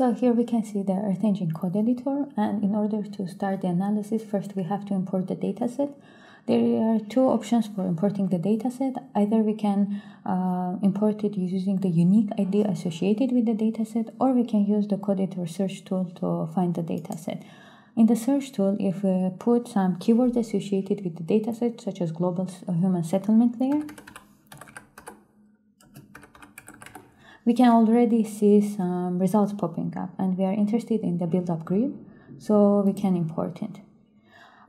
So here we can see the Earth Engine code editor and in order to start the analysis first we have to import the dataset. There are two options for importing the dataset. Either we can uh, import it using the unique ID associated with the dataset or we can use the code editor search tool to find the dataset. In the search tool, if we put some keywords associated with the dataset such as global uh, human settlement layer, we can already see some results popping up and we are interested in the build-up grid so we can import it.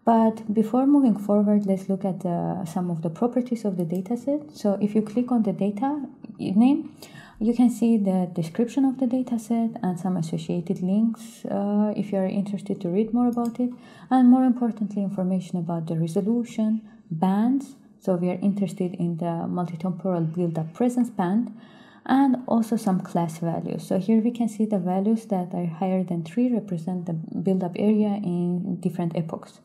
But before moving forward let's look at the, some of the properties of the dataset so if you click on the data name you can see the description of the dataset and some associated links uh, if you are interested to read more about it and more importantly information about the resolution bands so we are interested in the multi-temporal build-up presence band and also some class values. So here we can see the values that are higher than 3 represent the build-up area in different epochs.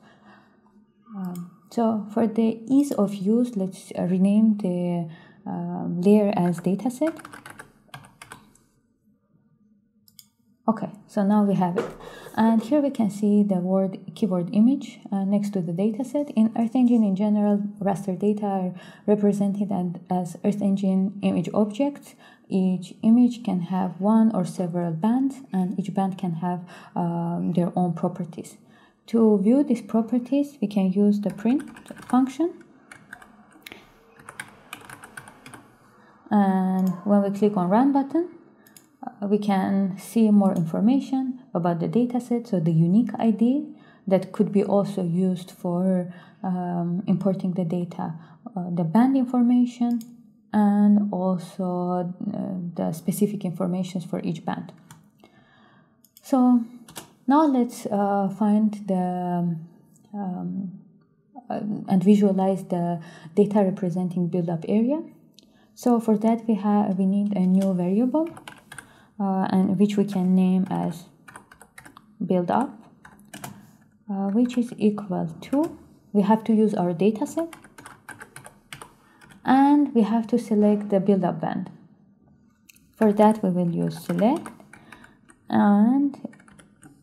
Um, so for the ease of use, let's rename the uh, layer as dataset. Okay, so now we have it. And here we can see the word keyword image uh, next to the dataset. In Earth Engine in general, raster data are represented as Earth Engine image objects. Each image can have one or several bands and each band can have um, their own properties. To view these properties, we can use the print function. And when we click on run button, we can see more information about the dataset, so the unique ID that could be also used for um, importing the data, uh, the band information, and also uh, the specific information for each band. So now let's uh, find the um, uh, and visualize the data representing build-up area. So for that we have we need a new variable uh, and which we can name as build up uh, which is equal to we have to use our dataset and we have to select the build up band. For that we will use select and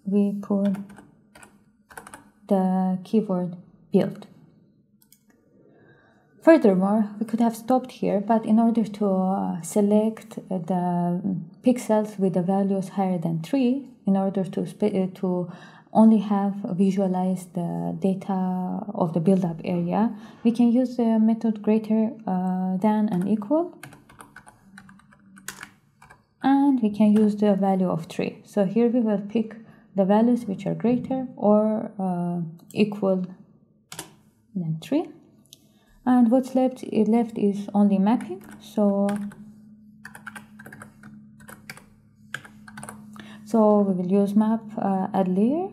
we put the keyword build Furthermore, we could have stopped here, but in order to uh, select the pixels with the values higher than 3, in order to, uh, to only have visualized the data of the build-up area, we can use the method greater uh, than and equal. And we can use the value of 3. So here we will pick the values which are greater or uh, equal than 3 and what's left left is only mapping so so we will use map uh, add layer.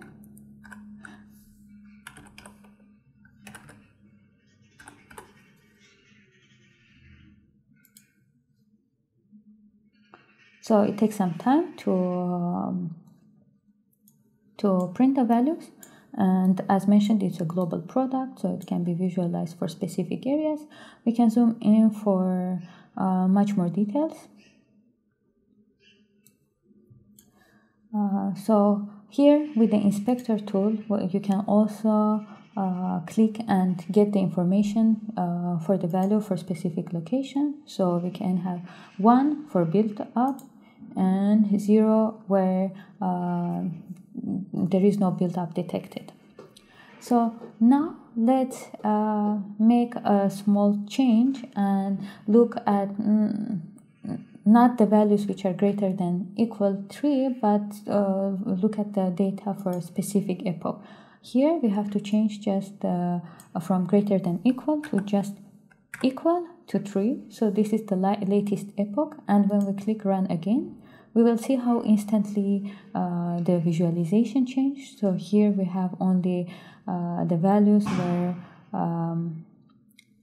So it takes some time to um, to print the values and as mentioned it's a global product so it can be visualized for specific areas. We can zoom in for uh, much more details. Uh, so here with the inspector tool you can also uh, click and get the information uh, for the value for specific location. So we can have one for built up and zero where uh, there is no build-up detected. So now let's uh, make a small change and look at mm, not the values which are greater than equal 3 but uh, look at the data for a specific epoch. Here we have to change just uh, from greater than equal to just equal to 3. So this is the latest epoch and when we click run again we will see how instantly uh, the visualization changed. So here we have only uh, the values where um,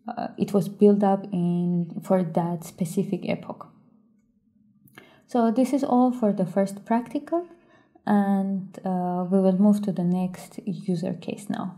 uh, it was built up in for that specific epoch. So this is all for the first practical and uh, we will move to the next user case now.